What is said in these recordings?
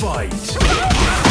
Fight.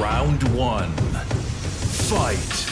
Round one. Fight.